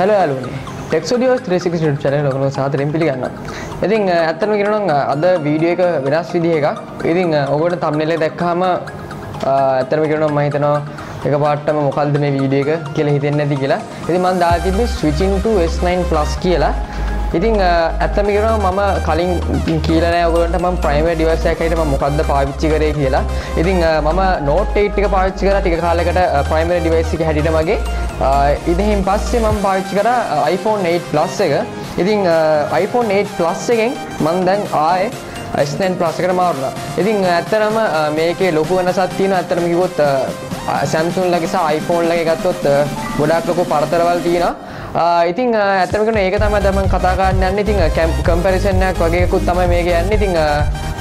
හැල යාලුවනේ ටෙක්ස්ඩියෝ 360 channel ඔයගොල්ලෝ සාදරයෙන් පිළිගන්නවා. ඉතින් ඇත්තටම කියනවා නම් අද වීඩියෝ එක වෙනස් විදිහ එකක්. ඉතින් ඔයගොල්ලෝ thumbnail එක දැක්කහම ඇත්තටම කියනවා මම හිතනවා එකපාරටම මොකද්ද මේ වීඩියෝ එක කියලා හිතෙන්නේ නැති කියලා. ඉතින් මම දාලා තිබ්බේ switching to S9 Plus කියලා. ඉතින් ඇත්තම කියනවා මම කලින් කියලා නෑ ඔයගොල්ලන්ට මම ප්‍රයිමරි ඩිවයිස් එකක් හැටියට මම මොකද්ද පාවිච්චි කරේ කියලා. ඉතින් මම Note 8 එක පාවිච්චි කරා ටික කාලයකට ප්‍රයිමරි ඩිවයිස් එක හැටියට මගේ. ඉතින් පස්සේ මම පාවිච්චි කරා iPhone 8 Plus එක. ඉතින් iPhone 8 Plus එකෙන් මම දැන් ආයේ S9 Plus එකට මාරුණා. ඉතින් ඇත්තටම මේකේ ලොකු වෙනසක් තියෙනවා. ඇත්තටම කිව්වොත් Samsung ලගේ සහ iPhone ලගේ ගත්තොත් ගොඩාක් ලොකු පරතරවල් තියෙනවා. ඉතින් ඇත්තම කියන ඒක තමයි දැන් මම කතා කරන්න යන්නේ. ඉතින් කම්පැරිසන් එකක් වගේ එකකුත් තමයි මේක යන්නේ. ඉතින්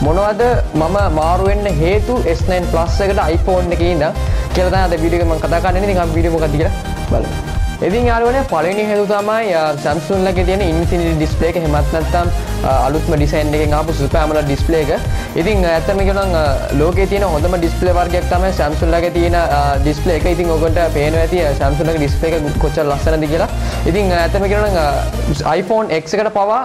මොනවද මම මාරු වෙන්න හේතු S9 Plus එකට iPhone එකේ ඉඳන් කියලා තමයි අද වීඩියෝ එක මම කතා කරන්නේ. ඉතින් අපි වීඩියෝ මොකක්ද කියලා බලමු. ඉතින් යාළුවනේ පළවෙනි හේතුව තමයි Samsung ලගේ තියෙන Infinity display එක එහෙමත් නැත්නම් අලුත්ම ඩිසයින් එකෙන් ආපු Super AMOLED display එක. ඉතින් ඇත්තම කියනනම් ලෝකයේ තියෙන හොඳම display වර්ගයක් තමයි Samsung ලගේ තියෙන display එක. ඉතින් ඔයගොල්ලන්ට පේනවා ඇති Samsung ලගේ display එක කොච්චර ලස්සනද කියලා. ඉතින් ඇත්තම කියනනම් iPhone X එකට පවා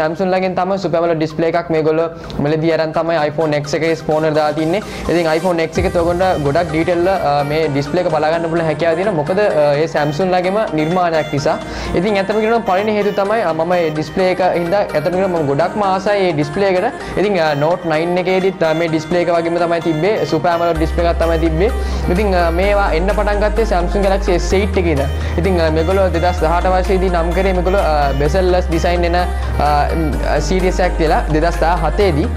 Samsung ලගෙන් තමයි Super AMOLED display එකක් මේගොල්ලෝ මෙලදී අරන් තමයි iPhone X එකේ ස්පෝනර් දාලා තින්නේ. ඉතින් iPhone X එකේ ඔයගොල්ලන්ට ගොඩක් detail මේ display එක බලා ගන්න පුළුවන් හැකියාව තියෙනවා. මොකද ඒ Samsung ලගේම නිර්මාණයක් නිසා. ඉතින් ඇතම කියන පලනි හේතු තමයි මම ඩිස්පලේ එක හිද ඇතම ම ගොඩක්ම ආසයි ඩිස්පලේ එකට. ඉතින් නෝට් නයින් එකේදත් මේ ඩිස්පලේ එක වගේම තමයි තිබේ සුපෑමල ඩිස්පේ එකක් තමයි තිබේ ඉතින් මේවා එන්න පටන් ගත්තේ Samsung Galaxy S8 එකේද? ඉතින් මේගොල්ලෝ 2018 වර්ෂයේදී නම් කරේ මේගොල්ලෝ බෙසල්ලස් ඩිසයින් එන සීරීස් එකක් කියලා 2017 දී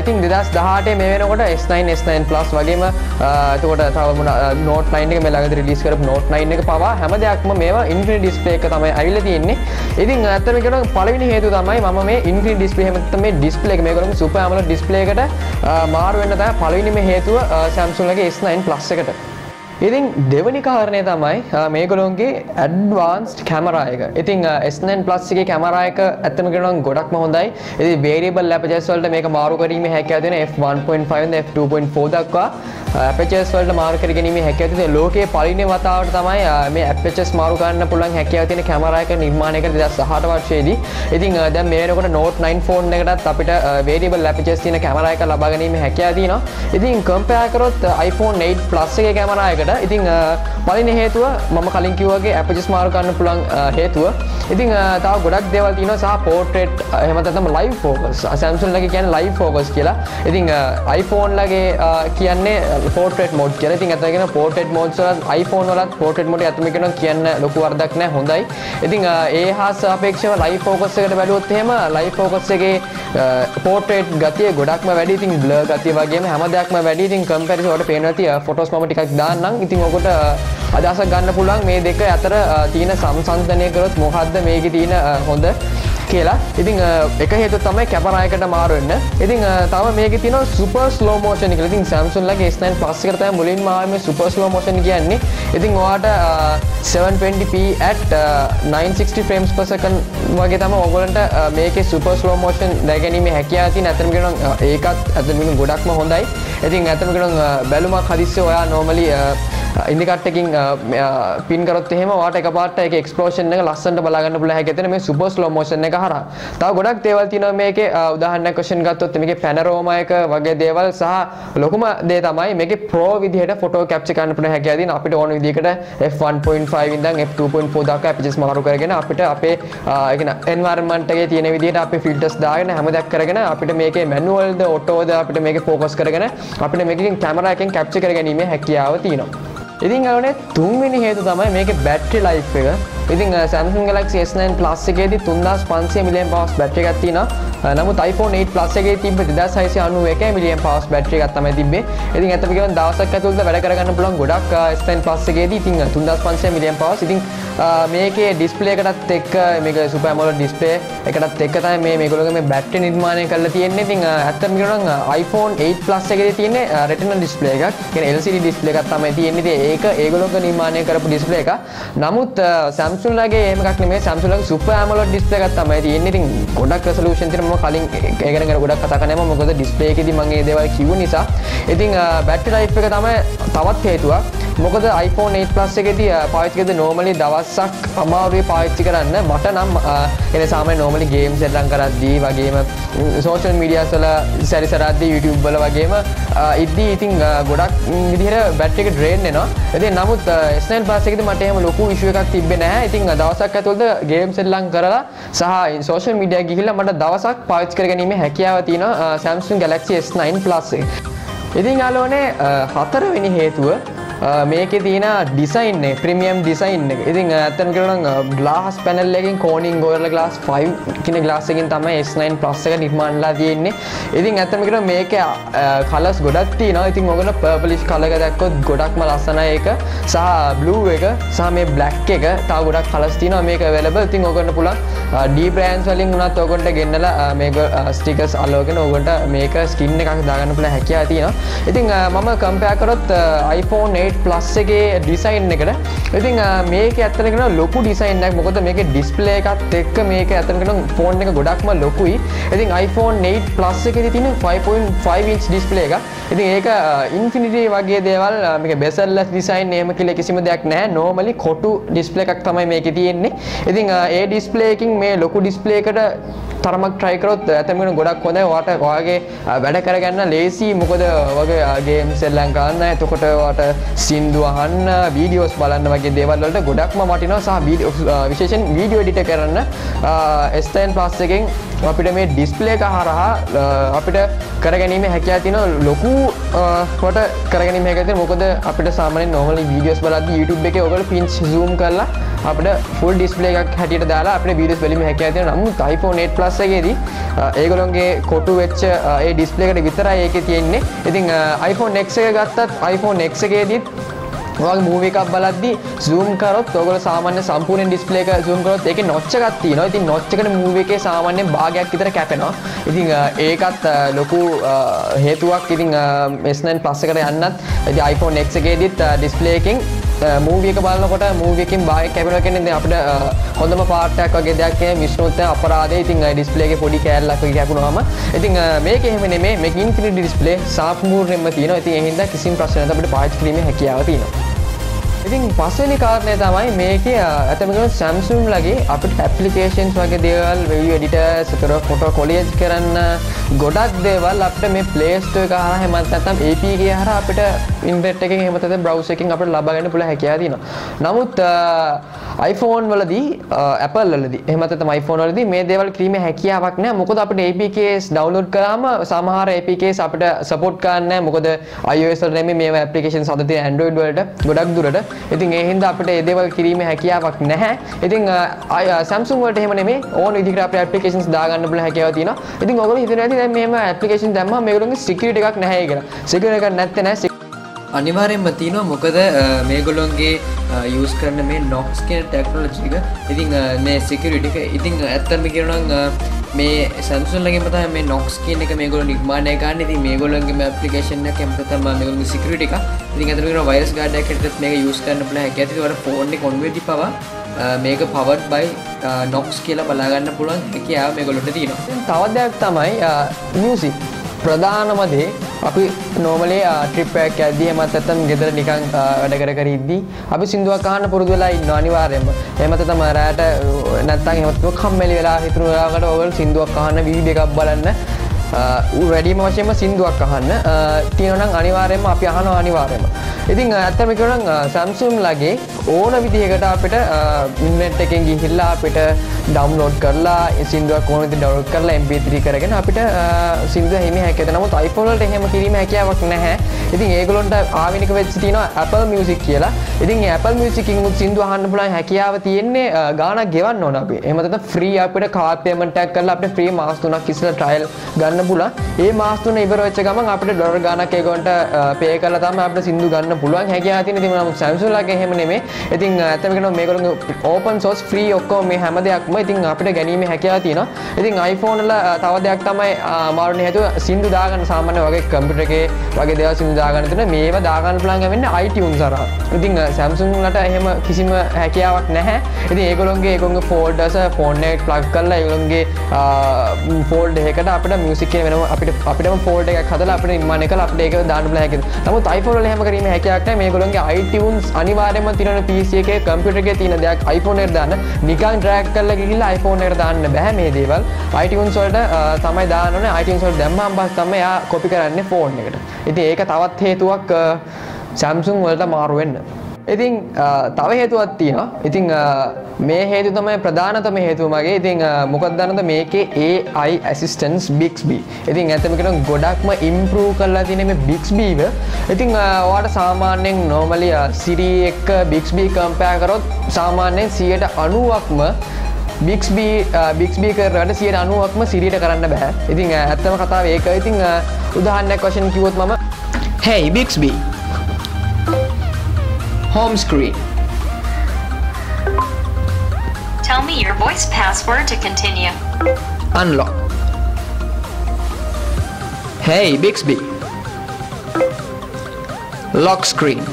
ඉතින් 2018 මේ වෙනකොට S9 S9 Plus වගේම එතකොට තව මොන Note 9 එක මේ ළඟදී රිලීස් කරපු Note 9 එක පවා හැම දෙයක්ම මේවා ඉන්ෆිනිටි ඩිස්ප්ලේ එක තමයි ඇවිල්ලා තියෙන්නේ. ඉතින් ඇත්තටම කියනවා පළවෙනි හේතුව තමයි මම මේ ඉන්ෆිනිටි ඩිස්ප්ලේ එහෙම නැත්නම් මේ ඩිස්ප්ලේ එක මේගොල්ලෝ සුපර් AMOLED ඩිස්ප්ලේ එකට මාරු වෙන්න තමයි පළවෙනිම හේතුව Samsung ලගේ S9 Plus එකට. ඉතින් දෙවනි කාරණය තමයි මේගොලොන්ගේ ඇඩ්වාන්ස්ඩ් කැමරා එක. ඉතින් S9 Plus එකේ කැමරා එක ඇත්තම කියනවා ගොඩක්ම හොඳයි. ඉතින් variable apertures වලට මේක මාරු කිරීමේ හැකියාව තියෙන f1.5 ඉඳන් f2.4 දක්වා apertures වලට මාරු කර ගැනීමේ හැකියාව තියෙන ලෝකයේ පළවෙනි වතාවට තමයි මේ apertures මාරු කරන්න පුළුවන් හැකියාව තියෙන කැමරා එක නිර්මාණය කර 2018 වර්ෂයේදී. ඉතින් දැන් මේ වෙනකොට Note 9 phone එකටත් අපිට variable apertures තියෙන කැමරා එක ලබා ගැනීමේ හැකියාව තියෙනවා. ඉතින් compare කරොත් iPhone 8 Plus එකේ කැමරා එකට එකට ඉතින් පලින හේතුව මම කලින් කිව්වගේ ඇපජස් මාරු කරන්න පුළන් හේතුව ඉතින් තව ගොඩක් දේවල් තියෙනවා සහ පෝට්‍රේට් එහෙම නැත්නම් ලයිව් ෆෝකස් Samsung ලගේ කියන්නේ ලයිව් ෆෝකස් කියලා. ඉතින් iPhone ලගේ කියන්නේ පෝට්‍රේට් මෝඩ් කියලා. ඉතින් අතන කියන පෝට්‍රේට් මෝඩ්ස් වලත් iPhone වලත් පෝට්‍රේට් මෝඩ් එක අතම කියනවා කියන්න ලොකු වරදක් නැහැ හොඳයි. ඉතින් ඒ හා සාපේක්ෂව ලයිව් ෆෝකස් එකට බැලුවොත් එහෙම ලයිව් ෆෝකස් එකේ පෝට්‍රේට් ගතිය ගොඩක්ම වැඩි. ඉතින් බ්ලර් ගතිය වගේම හැම දෙයක්ම වැඩි. ඉතින් කම්පැරිසන් වලට පේනවා ඇති ෆොටෝස් මම ටිකක් දාන්නම්. ඉතින් ඔකට අදසක් ගන්න පුළුවන් මේ දෙක අතර තියෙන සම්සන්ධනය කරොත් මොකක්ද මේක තියෙන හොඳ කියලා ඉතින් එක හේතු තමයි කැමරායකට මාරු වෙන්න. ඉතින් තව මේකේ තියෙනවා super slow motion කියලා. ඉතින් Samsung ලගේ S9 Plus එකට තමයි මුලින්ම ආවේ මේ super slow motion කියන්නේ. ඉතින් ඔයාට 720p at 960 frames per second වගේ තමයි ඔයගොල්ලන්ට මේකේ super slow motion දැකගැනීමේ හැකියාව තියෙන. අතන කියනවා ඒකත් අතන ගොඩක්ම හොඳයි. ඉතින් අතන කියනවා බැලුමක් හදිස්සියේ ඔයා normally ඉන්දිකට්ටකින් පින් කරොත් එහෙම වාට එකපාරට ඒක එක්ස්ප්ලෝෂන් එක ලස්සනට බලා ගන්න පුළුවන් හැකියාව තියෙන මේ සුපර් ස්ලෝ මොෂන් එක හරහා. තව ගොඩක් දේවල් තියෙනවා මේකේ උදාහරණයක් වශයෙන් ගත්තොත් මේකේ පැනරෝමා එක වගේ දේවල් සහ ලොකුම දේ තමයි මේකේ ප්‍රෝ විදිහට ෆොටෝ කැප්චර් කරන්න පුළුවන් හැකියාව තියෙන අපිට ඕන විදිහකට f1.5 ඉඳන් f2.4 දක්වා අපිට මාරු කරගෙන අපිට අපේ ඒ කියන එන්වයරන්මන්ට් එකේ තියෙන විදිහට අපේ ෆිල්ටර්ස් දාගෙන හැම දෙයක් කරගෙන අපිට මේකේ මැනුවල්ද ඔටෝද අපිට මේකේ ફોකස් කරගෙන අපිට මේකෙන් කැමරා එකෙන් කැප්චර් කරගැනීමේ හැකියාව තියෙනවා. ඉතින් අනේ තුන්වෙනි හේතු තමයි මේකේ බැටරි ලයිෆ් එක. ඉතින් Samsung Galaxy S9 Plus එකේදී 3500 mAh බැටරි එකක් තියෙනවා. නමුත් iPhone 8 Plus එකේ තිබ්බ 2691 mAh බැටරි එකක් තමයි තිබ්බේ. ඉතින් ඇත්තට කියනවා දවසක් ඇතුළත වැඩ කරගන්න පුළුවන් ගොඩක් S9 Plus එකේදී ඉතින් 3500 mAh ඉතින් මේකේ ඩිස්ප්ලේ එකටත් එක්ක මේක Super AMOLED ඩිස්ප්ලේ එකටත් එක්ක තමයි මේ මේගොල්ලෝගේ මේ බැටරි නිර්මාණය කරලා තියෙන්නේ. ඉතින් ඇත්තටම කියනවා නම් iPhone 8 Plus එකේදී තියෙන්නේ Retina ඩිස්ප්ලේ එකක්. කියන්නේ LCD ඩිස්ප්ලේ එකක් තමයි තියෙන්නේ. ඉතින් ඒක ඒගොල්ලෝගේ නිර්මාණය කරපු ඩිස්ප්ලේ එකක්. නමුත් Samsung Samsung ලගේ එහෙම එකක් නෙමෙයි Samsung ලගේ Super AMOLED display එකක් තමයි තියෙන්නේ. ඉතින් ගොඩක් resolution තියෙන මම කලින් ඒ ගැන ගොඩක් කතා කරන්නේ මම මොකද display එකේදී මම මේ දේවල් කිව්ව නිසා. ඉතින් uh, battery life එක තමයි තවත් හේතුවක්. මොකද iPhone 8 Plus එකේදී පාවිච්චි කරද්දී normally දවසක් අමාරුවේ පාවිච්චි කරන්න මට නම් එන සාමාන්‍ය normally games එකක් කරද්දී වගේම social media වල සැරිසරද්දී YouTube වල වගේම ඉද්දී ඉතින් ගොඩක් විදිහට බැටරි එක drain වෙනවා. ඉතින් නමුත් S9 Plus එකේදී මට එහෙම ලොකු issue එකක් තිබ්බේ නැහැ. ඉතින් දවසක් ඇතුළත games එල්ලම් කරලා සහ social media ගිහිල්ලා මට දවසක් පාවිච්චි කරගැනීමේ හැකියාව තියෙනවා Samsung Galaxy S9 Plus එක. ඉතින් යාළුවනේ හතරවෙනි හේතුව මේක තියෙන ඩිසයින් ප්‍රමියම් ඩිසයින් එක. ඉතින් ඇත්තන කරන ගලාස් පැනල් එකින් කෝනිින් ගෝරල ගලාස් 5 කියන ගලාස්සකින් තමයි S9 ප්ලස් එක නිර්මාණලා තියෙන්නේ. ඉතින් ඇත්තම කර මේක කලස් ගොඩක් තියෙනවා. ඉතින් ඔගල පර්පලිෂ් කලක දැක්කොත් ගොඩක්ම ලස්සන එක සහ බ්ලූ එක සහ මේ බ්ලැක් එක තා ගොඩක් කලස් තියෙනවා. මේක වෙලබ ඉතින් ඔගන්න පුළන් ඩී බ්‍රෑන්ස් වලින් වුණත් ඔගොන්ට ගෙන්නලා මේක ස්ටිකස් අල්ලෝගෙන ඔගොන්ට මේක ස්කින්න එකක් දාගන්න පුළ හැකියා තියෙනවා. ඉතින් මම කම්පයා කරොත් iPhone 8 ප්ලස් එකේ ඩිසයින් එකට ඉතින් මේක ඇත්තනකෙන ලොකු ඩිසයින්නක් මොකද මේක ඩිස්පලේ එකත් එක්ක මේක ඇතනකෙන ෆෝන් එක ගොඩක්ම ලොකුයි. ඉතින් iPhone 8 ප්ලස් එක තින 5.5 ඉන්ච් ඩිස්පලේ එක ඉතින් ඒක ඉන්ෆිනිටී වගේ දේවල් මේක බෙසල්ල ඩිසයින් ඒම කියල කිසිම දෙයක් නෑ නෝමලි කොටු ඩිස්පලේ එකක් තමයි මේක තියෙන්නේ. ඉතින් ඒ ඩිස්පලේකින් මේ ලොකු ඩිස්පලේකට තරමක් ට්‍රයිකරොත් ඇතමෙන ගොඩක් හොඳ වාට වගේ වැඩ කරගන්න ලේසි මොකද වගේ ගේම් සෙල්ලං ගන්න. එතකොට වාට සින්දු අහන්න වීඩියෝස් බලන්න වගේ දේවල්වලට ගොඩක්ම මටිනවා සහ විශේෂෙන් වීඩියෝ ඩිට කරන්න ස්තන් පස් එකෙන් අපිට මේ ඩිස්පලේ එක හරහා අපිට කරගැනීම හැකයා තින ලොකු කොට කරගැනීම හැකති මොකද අපිට සාමන නොමල වීඩියෝස් බලද YouTube එක ඔගල පින්ච් zoom කරලා අපට ෆුල් ඩිස්පලේ එකක් හැටියට දාලා අපේ වීඩියෝස් බලීම හැකියාව තියෙනවා නමුත් iPhone 8 Plus එකේදී ඒගොල්ලෝගේ කොටු වෙච්ච ඒ ඩිස්පලේ එකට විතරයි ඒකේ තියෙන්නේ. ඉතින් iPhone X එක ගත්තත් iPhone X එකේදීත් ඔයාගේ මූවි එකක් බලද්දි zoom කරොත් ඔයගොල්ලෝ සාමාන්‍ය සම්පූර්ණ ඩිස්ප්ලේ එක zoom කරොත් ඒකේ notch එකක් තියෙනවා. ඉතින් notch එකට මූවි එකේ සාමාන්‍යයෙන් භාගයක් විතර කැපෙනවා. ඉතින් ඒකත් ලොකු හේතුවක් ඉතින් S9 Plus එකට යන්නත් ඉතින් iPhone X එකේදීත් ඩිස්ප්ලේ එකෙන් මූවියක බලන්නකොට මූවියකින් බාය කැපෙනවා කියන්නේ අපිට හොඳම පාර්ට්යක් වගේ දෙයක් කියන්නේ විශ්නෝත් අපරාධය ඉතින් ඩිස්ප්ලේ එකේ පොඩි කෑල්ලක් වගේ කැපුණාම ඉතින් මේක එහෙම නෙමෙයි. මේක ඉන්ෆිනිටි ඩිස්ප්ලේ සම්පූර්ණයෙන්ම තියෙනවා. ඉතින් ඒ හින්දා කිසිම ප්‍රශ්නයක් නැත අපිට පාවිච්චි කිරීමේ හැකියාව තියෙනවා. ඉතින් පස්වෙනි කාරණය තමයි මේක ඇතමකෙන සැම්සුම් ලගේ අපිට ඇපලිකේෂන්ස් වගේ දේවල් වීඩියෝ එඩිටර්ස් තොර ෆොටෝ කොලියජ් කරන්න ගොඩක් දේවල් අපිට මේ ප්ලේස්ට් එක හරහා එහෙමත් නැත්නම් AP එකේ හරහා අපිට ඉන්ටර්නෙට් එකෙන් එහෙම නැත්නම් බ්‍රවුසර් එකෙන් අපිට ලබා ගන්න පුළුවන් හැකියාව තියෙනවා. නමුත් iPhone වලදී Apple වලදී එහෙම නැත්නම් iPhone වලදී මේ දේවල් කිරීමේ හැකියාවක් නැහැ. මොකද අපිට APKs download කරාම සමහර APKs අපිට support කරන්නේ නැහැ. මොකද iOS වල නෙමෙයි මේවා applications හද තියෙන Android වලට ගොඩක් දුරට ඉතින් ඒ හින්දා අපිට ඒ දේවල් කිරීමේ හැකියාවක් නැහැ. ඉතින් Samsung වලට එහෙම නෙමෙයි ඕන විදිහකට අපේ applications දාගන්න පුළුවන් හැකියාව තියෙනවා. ඉතින් ඔයගොල්ලෝ හිතනවා ඇති දැන් මෙහෙම application දැම්මම මේගොල්ලෝගේ security එකක් නැහැ කියලා. security එකක් නැත්තේ නැහැ. අනිවාර්යෙන්ම තියෙනවා මොකද මේගොල්ලොන්ගේ යස් කරන මේ නොක්ස් කියන ටෙක්නොලජි එක. ඉතින් මේ සිකරිටි එක ඉතින් ඇත්තම කියනම් මේ සැම්සුන්ලගේ මත මේ නොක්ස් කියන එක මේගොල නිර්මාණය ගන්න ති මේගොලන්ගේ පපිකේෂන කැමතම මේගොලගේ සිකරිට එක ඉතින් ඇතමක වයිස් ගඩ මේ යස් කරන්න පල හැකඇතිවට ෆෝන්් කොන්වේති පවා මේක පවට් බයි නොක්ස් කියලා බලාගන්න පුළුවන්. හැකියාව මේගොලොට තියෙනවා. තවදයක් තමයි මියසික් ප්‍රධානමදේ අපි නෝමලේ ට්‍රිප්පයක් ඇදී එමත් ඇතම් ගෙදර නිකං වැඩ කර කර ඉද්දී අපි සිින්දුවක් කාහන්න පුරුදු වෙලා ඉන්න අනිවාර්යම එමත තම රෑට නැත්තන් එමත්ම කම්මලි වෙලා හිතුරුලාකට ඔවල් සිින්දුවක් කාහන්න වීඩ එකක් බලන්න. වැඩීම වශයම සිින්දුවක් අහන්න. තියෙනනම් අනිවාරයම අපි අහන අනිවාරයම ඉතින් ඇත්තම කරන සැම්සුම් ලගේ ඕන විදිහකට අපිට ඉන්නට එකෙන් ගිහිල්ලා අපිට ඩවන්ලෝඩ් කරලා සිින්දුවක් ඕනති ඩවල් කරලා MP3 කරගෙන අපිට සිින්ද හිම හැකත නමුත් iPhoneලට එහෙම කිරීම හැකියාවක් නැහැ. ඉතින් ඒගොලොන්ට ආවිනික වෙච්ච තින Apple Music කියලා. ඉතින් Apple Musicකින් සිින්දු අහන්න පුලන් හැකියාව තියෙන්නේ ගානක් ගෙවන්න ඕන අපි. එමතත ෆ්‍රී අපිට කාපයමටක් කරලා අපට ෆ්‍රී මාස්තුනක් කිසිල ට්‍රයිල් ගන්න පුල ඒ මාස්තුන ඉවර වෙච්ච ගමන් අපිට ඩොර් ගානක් ඒගොන්ට පේ කල තම අපට සිින්දු ගන්න පුළුවන් හැකියා තින තිම සැම්සුලගේ හෙම නෙමේ ඉතින් ඇතමකන මේකරු ඕපන් සෝස් ්‍රී ඔක්කෝ මේ හැම දෙයක්ම ඉතින් අපිට ගැනීම හැකයා තියෙන ඉතින් iPhoneල තව දෙයක් තමයි මාරුණ හතු සිින්දු දාගන්න සාමන වගේ කම්පිටගේ වගේ දෙව සිදු දාගන්නතුන මේවා දාගන්න පුළන් වෙන්න අයිටවුන් සර ඉතින් සැම්සුන්ලට එහෙම කිසිම හැකියාවක් නැහැ. ඉති ඒගොලොන්ගේ ඒකොන්ග ෆෝල්ඩස ෆෝර්නෙට් ප්ලක් කරලා ඒගොලොන්ගේ ෆෝල්ඩ එකට අපට මියසික වෙන අපිට අපිට ෆෝල්ඩ එක හදලා අපට ඉම්මානක අපට ඒක දාන්න හැක නමුත් iPhone හැම කිරීම හැක අවශ්‍යයක් නැහැ මේගොල්ලන්ගේ iTunes අනිවාර්යයෙන්ම තියෙන PC එකේ කම්පියුටර් එකේ තියෙන දෙයක් iPhone එකට දාන්න නිකන් drag කරලා ගිහිල්ලා iPhone එකට දාන්න බෑ මේ දේවල් iTunes වලට අ, තමයි දාන්න ඕනේ iTunes වලට දැම්මම පස්සේ තමයි එයා කොපි කරන්නේ ෆෝන් එකට. ඉතින් ඒක තවත් හේතුවක් අ, Samsung වලට මාරු වෙන්න. ඉතින් අ, තව හේතුවක් තියෙනවා. ඉතින් අ, මේ හේතු තමයි ප්‍රධානතම හේතුව මගේ. ඉතින් අ, මොකක්ද දන්නවද මේකේ AI assistance Bixby. ඉතින් ඇත්තම කියනවා ගොඩක්ම improve කරලා තියෙන මේ Bixby එක. ඉතින් අ, ඔයාලට සාමාන්‍යයෙන් normally අ, Siri එක්ක Bixby compare කරොත් සාමාන්‍යයෙන් 90%ක්ම බික්ස්බ බික්ස්බී කරට සිය අනුවක්ම සිරිට කරන්න බෑ ඉතින් අ, ඇත්තම කතාව ඒක ඉතින් අ, උදාහන්නයක් වශයෙන් කිවොත් මම Hey Bixby home screen. Tell me your voice password to continue. Unlock. Hey Bixby. Lock screen.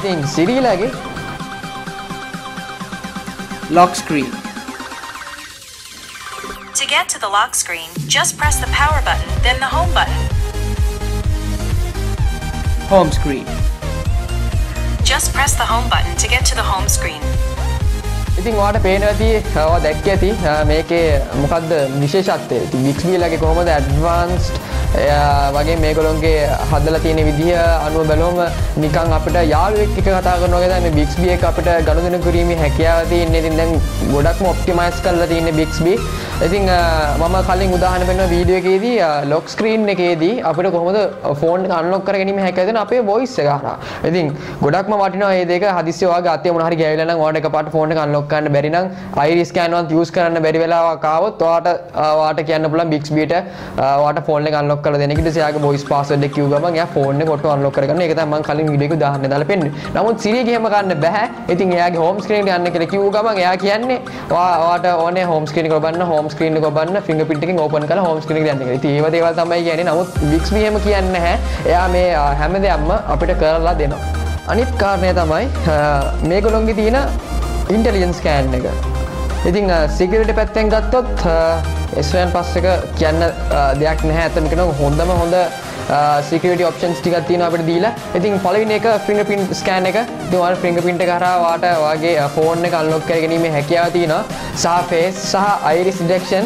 Thing Siri lagi. Lock screen. To get to the lock screen, just press the power button, then the home button. Home screen Just press the home button to get to the home screen. ඉතින් වාට පේනවති ඔවා දැක්ක ඇති මේකේ මොකක්ද විශේෂත්වය ති වික්ස්බීලගේ කොහොමද ඇඩ්වාන්ස්ට් වගේ මේකොළොන්ගේ හදල තියෙන විදිහ අනුව බැලෝම නිකන් අපිට යාළුවෙක් එක කතා කරනවගේ මේ බික්ස්බිය එක අපිට ගණුදන කිරීම හැකියාව තියන්න. ඉතින් දැන් ගොඩක්ම ඔප්ටිමයිස් කරලා තියන්න බික්ස්බි ඉතින් අ, මම කලින් උදාහන පෙන්ව වීඩියෝකේදී ලොක් ස්ක්‍රීන් එකේදී අපිට කොහොමද ෆෝන් අන්ලොක් කර ගැනීම හැකැදෙන අපේ වොයිස් එක හරහා ඉතින් ගොඩක්ම වටිනවා ඒ දෙක හදිස්සිය ඔයාගේ අතේ මොන හරි ගෑවිලා නම් ඔයාලට එකපාරට ෆෝන් එක අන්ලොක් කරන්න බැරි නම් iris scan එකත් use කරන්න බැරි වෙලාවක් ආවොත් ඔයාට අ, ඔයාට කියන්න පුළුවන් Bixby-ට අ, ඔයාට ෆෝන් එක අන්ලොක් කරලා දෙන්න. ඊට පස්සේ එයාගේ voice password එක කිව්ව ගමන් එයා ෆෝන් එක ඔටෝ අන්ලොක් කරගන්න. ඒක තමයි මම කලින් වීඩියෝ එකේ උදාහරණයක් දාලා පෙන්නුවේ. නමුත් Siri එක එහෙම ගන්න බෑ. ඉතින් එයාගේ home screen එකට යන්න කියලා කිව්ව ගමන් එයා කියන්නේ ඔයා ඔයාට ඕනේ home screen එක ඔබන්න home screen එක ඔබන්න fingerprint එකෙන් open කරලා home screen එකට යන්න කියලා. ඉතින් ඒව දේවල් තමයි කියන්නේ. නමුත් Bixby එහෙම කියන්නේ නැහැ. එයා මේ අ, හැම දෙයක්ම අපිට කරලා දෙනවා. අනිත් කාරණය තමයි අ, මේගොල්ලොන්ගේ තියෙන ඉන්ටෙලිජන්ස් ස්කෑන් එක ඉතින් සිගරට පැත්තෙන් ගත්තොත් ස්වන් පස් එක කියන්න අ, දෙයක් නැහැ. ඇතම කෙන හොඳම හොඳ සිකට ඔප්ෂන්ස් ටිකක් තියෙන අපට දීලා. ඉතින් පලවින එක ෆිංග පින් ස්කෑන එක දවල් ෆිංග පින්ට කරවාට වගේ ෆෝන් එක අල්ලොක් කර ගැනීම හැකියාව තියෙනවා. සහ ෆේස් සහ අයිරිස් ඩෙක්ෂන්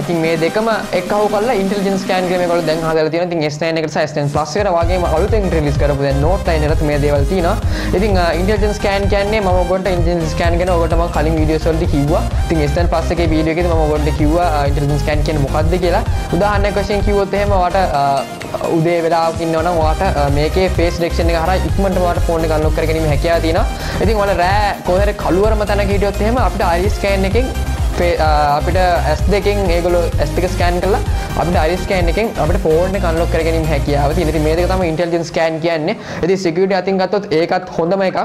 ඉතින් මේ දෙකම එක්කහු කල ඉන්ටලිජන්ස් කෑන් මේ කොල දැන් හදලා තියෙන ඉතින් S9 එකට සහ S10 Plus එකට වගේම අලුතෙන් රිලීස් කරපු දැන් Note 9 එකත් මේ දේවල් තියෙනවා. ඉතින් ඉන්ටලිජන්ස් ස්කෑන් කියන්නේ මම ඔයගොල්ලන්ට ඉන්ටලිජන්ස් ස්කෑන් ගැන ඔයගොල්ලන්ට මම කලින් වීඩියෝස් වලදී කිව්වා. ඉතින් S10 Plus එකේ වීඩියෝ එකේදී මම ඔයගොල්ලන්ට කිව්වා ඉන්ටලිජන්ස් ස්කෑන් කියන්නේ මොකක්ද කියලා. උදාහරණයක් වශයෙන් කිව්වොත් එහෙම ඔයාට උදේ වෙලාවක ඉන්නවනම් ඔයාට මේකේ ෆේස් ඩෙක්ෂන් එක හරහා ඉක්මනට ඔයාට ෆෝන් එක අන්ලොක් කර ගැනීම හැකියාව තියෙනවා ඉතින් ඔයාලා රෑ කොහේ හරි කළුවරම තැනක හිටියොත් එහෙම අපිට iris scan එකෙන් ෆේ- අ, අපිට ඇස් දෙකින් ඒගොල්ලෝ ඇස් දෙක ස්කෑන් කරලා අපිට iris scan එකෙන් අපිට ෆෝන් එක අන්ලොක් කර ගැනීම හැකියාව තියෙනවා. ඉතින් මේ දෙක තමයි intelligence scan කියන්නේ. ඉතින් security අතින් ගත්තොත් ඒකත් හොඳම එකක්.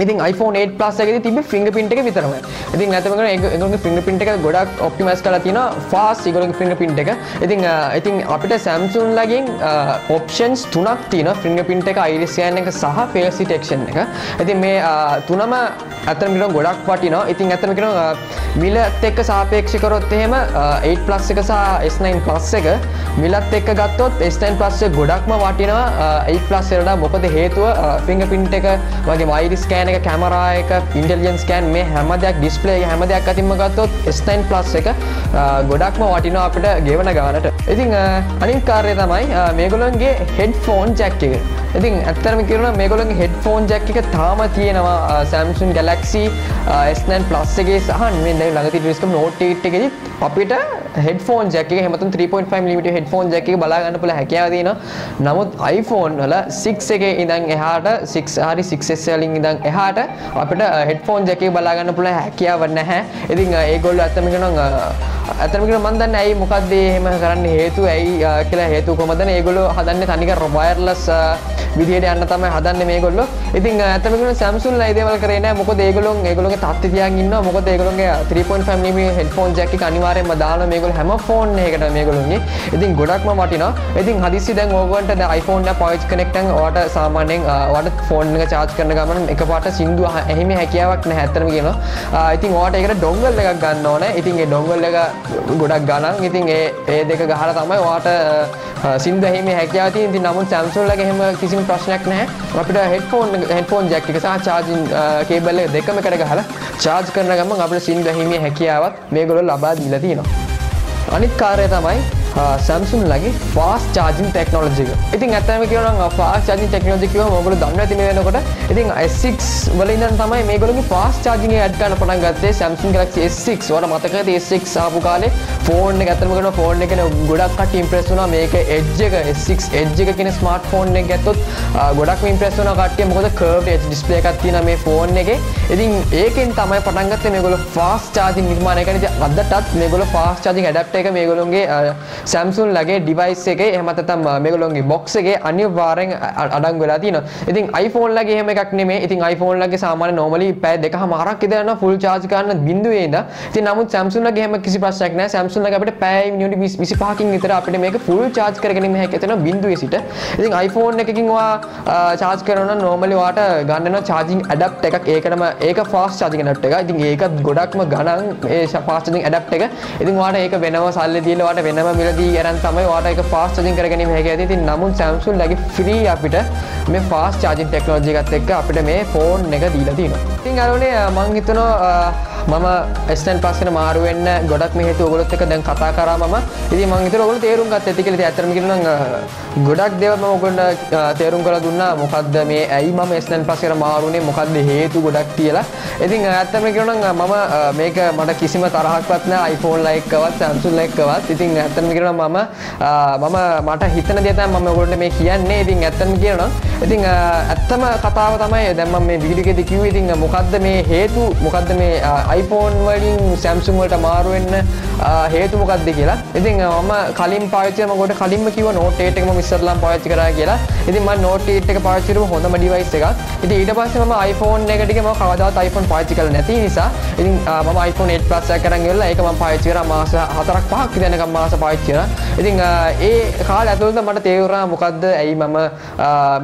ඉතින් iPhone 8 Plus එකේදී තිබ්බේ fingerprint එක විතරමයි. ඉතින් නැත්නම් කරන ඒගොල්ලෝගේ fingerprint එක ගොඩක් optimize කරලා තියෙනවා fast ඒගොල්ලෝගේ fingerprint එක. ඉතින් අ, ඉතින් අපිට Samsung ලගෙන් අ, options තුනක් තියෙනවා fingerprint එක, iris scan එක සහ face detection එක. ඉතින් මේ අ, තුනම ඇත්තටම කියනවා ගොඩක් වටිනවා. ඉතින් ඇත්තටම කියනවා අ, මිලත් එක්ක සාපේක්ෂ කරොත් එහෙම අ, 8 Plus එක සහ S9 Plus එක මිලත් එක්ක ගත්තොත් S9 Plus එක ගොඩක්ම වටිනවා අ, 8 Plus එකට වඩා. මොකද හේතුව fingerprint එක වගේම iris scan එක කැමරා එක ඉන්ටෙලිජන්ස් ස්කෑන් මේ හැම දෙයක් ඩිස්ප්ලේ එක හැම දෙයක් අතින්ම ගත්තොත් S9 Plus එක අ, ගොඩක්ම වටිනවා අපිට ගෙවන ගානට. ඉතින් අ, අනිත් කාර්යය තමයි අ, මේගොල්ලන්ගේ හෙඩ්ෆෝන් ජැක් එක. ඉතින් ඇත්තටම කියනවා මේගොල්ලන්ගේ හෙඩ්ෆෝන් ජැක් එක තාම තියෙනවා අ, Samsung Galaxy අ, S9 Plus එකේ සහ මේ දැන් ළඟදී රිලීස් කරපු Note 8 එකේදී අපිට හෙඩ්ෆෝන් ජැක් එක එහෙම නැත්නම් 3.5mm හෙඩ්ෆෝන් ජැක් එක බලා ගන්න පුළුවන් හැකියාව තියෙනවා. නමුත් iPhone වල 6 එකේ ඉඳන් එහාට 6 හරි 6S වලින් ඉඳන් එහාට අපිට හෙඩ්ෆෝන් ජැක් එක බලා ගන්න පුළුවන් හැකියාවක් නැහැ. ඉතින් අ, ඒගොල්ලෝ ඇත්තම කියනවා ඇත්තම කියනවා මම දන්නේ ඇයි මොකද්ද එහෙම කරන්න හේතුව ඇයි අ, කියලා හේතුව කොහමද ඒගොල්ලෝ හදන්නේ තනිකර වයර්ලස් විදියට යන්න තමයි හදන්නේ මේගොල්ලෝ. ඉතින් අ, ඇත්තම කියනවා Samsung ලා ඒ දේවල් කරේ නැහැ. මොකද ඒගොල්ලෝ ඒගොල්ලෝගේ තත්ත්වය තියන් ඉන්නවා. මොකද ඒගොල්ලෝගේ 3.5mm හෙඩ්ෆෝන් ජැක් එක අනිවාර්යයෙන්ම දානවා මේගොල්ලෝ හැම ෆෝන් එකකට මේගොල්ලෝගේ. ඉතින් ගොඩක්ම වටිනවා. ඉතින් හදිස්සි දැන් ඕගොල්ලන්ට දැන් iPhone එක පාවිච්චි කනෙක්ට් එකෙන් ඔයාලට සාමාන්‍යයෙන් අ, ඔයාලට ෆෝන් එක charge කරන ගමන් එකපාරට සින්දු ඇහිම හැකියාවක් නැහැ ඇත්තටම කියනවා. අ, ඉතින් ඔයාලට ඒකට ඩොන්ගල් එකක් ගන්න ඕනේ. ඉතින් ඒ ඩොන්ගල් එක ගොඩක් ගණන් ඉතින් ඒ ඒ දෙක ගහලා තමයි ඔයාට සින්දු ඇහිමේ හැකියාව තියෙන. ඉතින් නමුත් Samsung ලගේ එහෙම කිසිම ප්‍රශ්නයක් නැහැ. අපිට හෙඩ්ෆෝන් හෙඩ්ෆෝන් ජැක් එක සහ චාර්ජින් කේබල් එක දෙකම එකට ගහලා චාර්ජ් කරන ගමන් අපිට සින්දු ඇහිමේ හැකියාවත් මේගොල්ලෝ ලබා දීලා තියෙනවා. අනිත් කාරය තමයි සැම්සුන් ලගේ ෆාස් චාර්ජින් ටෙක්නෝලජි එක. ඉතින් ඇත්තම කියනවා ෆාස් චාර්ජින් ටෙක්නෝලජි කිව්වම ඔයගොල්ලෝ දන්නවා ඇති මේ වෙනකොට ඉතින් uh, S6 වල ඉඳන් තමයි මේගොල්ලෝගේ ෆාස් චාර්ජින් එක ඇඩ් කරන්න පටන් ගත්තේ Samsung Galaxy S6. ඔයාලා මතකද S6 ආපු කාලේ ෆෝන් එක ඇත්තම කියනවා ෆෝන් එකේ ගොඩක් කට්ටිය ඉම්ප්‍රෙස් වුණා මේක Edge එක S6 Edge එක කියන ස්මාර්ට් ෆෝන් එක ගත්තොත් ගොඩක්ම ඉම්ප්‍රෙස් වුණා කට්ටිය මොකද කර්ව්ඩ් Edge ඩිස්ප්ලේ එකක් තියෙනවා මේ ෆෝන් එකේ. ඉතින් ඒකෙන් තමයි පටන් ගත්තේ මේගොල්ලෝ ෆාස් චාර්ජින් නිර්මාණය කරන ඉතින් අදටත් මේගොල්ලෝ ෆාස් චාර්ජින් ඇඩැප්ටර් එක මේගොල්ලෝගේ Samsung ලගේ ඩිවයිස් එකේ එහෙම නැත්නම් මේගොල්ලෝගේ බොක්ස් එකේ අනිවාර්යෙන් අඩංගු වෙලා තියෙනවා. ඉතින් iPhone ලගේ එහෙම එකක් නෙමෙයි. ඉතින් iPhone ලගේ සාමාන්‍ය normally පැය දෙකමාරක් විතර යනවා full charge ගන්න බිඳුවේ ඉඳන්. ඉතින් නමුත් Samsung ලගේ එහෙම කිසි ප්‍රශ්නයක් නැහැ. Samsung ලගේ අපිට පැය මිනිත්තු 25කින් විතර අපිට මේක full charge කරගෙන හැකියි තියෙනවා බිඳුවේ සිට. ඉතින් iPhone එකකින් ඔයා charge කරනවා නම් normally ඔයාට ගන්න වෙනවා charging adapter එකක්. ඒකටම ඒක fast charging adapter එකක්. ඉතින් ඒකත් ගොඩක්ම ගණන් ඒ fast charging adapter එක. ඉතින් ඔයාට ඒක වෙනම සල්ලි දීලා ඔයාට වෙනම මිලදී අරන් තමයි ඔයාට ඒක fast charging කරගැනීම හැකියි ඇති. ඉතින් නමුත් Samsung ලගේ free අපිට මේ fast charging technology එකත් එක්ක අපිට මේ ෆෝන් එක දීලා තියෙනවා. ඉතින් අරෝනේ මම හිතනවා මම S10 පස්සෙන මාරු වෙන්න ගොඩක් මේ හේතු ඔයගොල්ලොත් එක්ක දැන් කතා කරා මම. ඉතින් මම හිතුවා ඔයගොල්ලෝ තේරුම් ගත්ත ඇති කියලා. ඉතින් ඇත්තටම කියනවා නම් ගොඩක් දේවල් මම ඔයගොල්ලන්ට තේරුම් කරලා දුන්නා. මොකද්ද මේ ඇයි මම S10 පස්සෙන් මාරුනේ මොකද්ද හේතු ගොඩක් කියලා. ඉතින් ඇත්තටම කියනවා නම් මම මේක මට කිසිම තරහක්වත් නැහැ iPhone ලයික්කවත් Samsung ලයික්කවත්. ඉතින් ඇත්තටම කියනවා මම මම මට හිතන දේ තමයි මම ඔයගොල්ලන්ට මේ කියන්නේ. ඉතින් ඇත්තටම කියනවා ඉතින් ඇත්තම කතාව තමයි දැන් මම මේ වීඩියෝ එකේදී කිව්වේ ඉතින් මොකද්ද මේ හේතු මොකද්ද මේ iPhone වලින් Samsung වලට මාරු වෙන්න හේතු මොකක්ද කියලා. ඉතින් මම කලින් පාවිච්චි මම කොට කලින්ම කිව්වා Note 8 එක මම ඉස්සරලාම පාවිච්චි කරා කියලා. ඉතින් මම Note 8 එක පාවිච්චි කරපු හොඳම device එකක්. ඉතින් ඊට පස්සේ මම iPhone එක ටික මම කවදාවත් iPhone පාවිච්චි කරලා නැති නිසා ඉතින් මම iPhone 8 Plus එකක් අරන් ඉවරලා ඒක මම පාවිච්චි කරා මාස 4ක් 5ක් විතර යනකම් මාස පාවිච්චි කරා. ඉතින් ඒ කාලේ ඇතුළත මට තේරුණා මොකද්ද ඇයි මම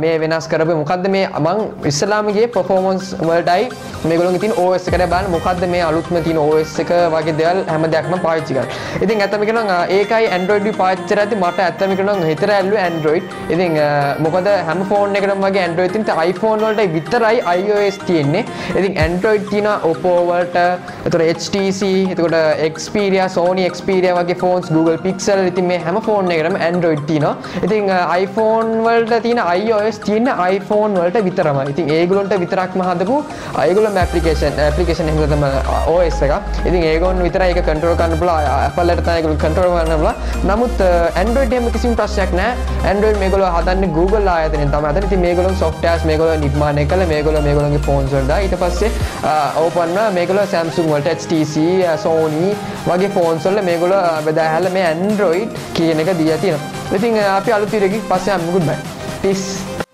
මේ වෙනස් කරපු මොකද්ද මේ මං ඉස්සලාම ගියේ performance වලටයි මේගොල්ලෝ ඉතින් OS එකට බලන්න මොකද්ද මේ අලුත්ම තියෙන OS එක වගේ දේවල් හැම දෙයක්ම පාවිච්චි කරනවා. ඉතින් ඇත්තම කියනවා ඒකයි Android පාවිච්චි කරද්දී මට ඇත්තම කියනවා හිතර ඇල්ලුවේ Android. ඉතින් මොකද හැම ෆෝන් එකකටම වගේ Android තියෙන iPhone වලට විතරයි iOS තියෙන්නේ. ඉතින් Android තියෙනවා Oppo වලට, එතකොට HTC, එතකොට Xperia, Sony Xperia වගේ phones, Google Pixel ඉතින් මේ හැම ෆෝන් එකකටම Android තියෙනවා. ඉතින් iPhone වලට තියෙන iOS තියෙන iPhone වලට විතරමයි. ඉතින් ඒගොල්ලන්ට විතරක්ම හදපු ඒගොල්ලෝ application application එකම තමයි OS එක. ඉතින් ඒගොල්ලෝ විතරයි ඒක control කරන්න පුළුවන්. Apple එකට තමයි ඒගොල්ලෝ control කරන්න පුළුවන්. නමුත් Android එහෙම කිසිම ප්‍රශ්නයක් නැහැ. Android මේගොල්ලෝ හදන්නේ Google ආයතනයෙන් තමයි හදන්නේ. ඉතින් මේගොල්ලෝ softwares මේගොල්ලෝ නිර්මාණය කළා. මේගොල්ලෝ මේගොල්ලෝගේ phones වලට ඊට පස්සේ open මේගොල්ලෝ Samsung වලට HTC, Sony වගේ phones වල මේගොල්ලෝ බෙදා හැල්ල මේ Android කියන එක දීලා තියෙනවා. ඉතින් අපි අලුත් වීඩියෝ එකකින් පස්සේ යමු. goodbye. peace